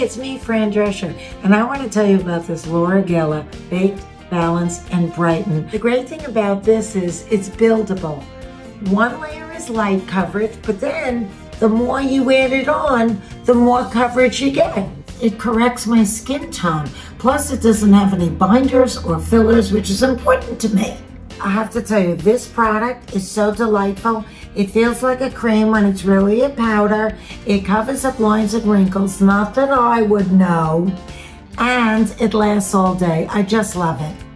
it's me, Fran Drescher, and I want to tell you about this Laura Geller Baked, Balance, and Brighten. The great thing about this is it's buildable. One layer is light coverage, but then the more you add it on, the more coverage you get. It corrects my skin tone. Plus, it doesn't have any binders or fillers, which is important to me. I have to tell you, this product is so delightful. It feels like a cream when it's really a powder. It covers up lines and wrinkles, not that I would know. And it lasts all day. I just love it.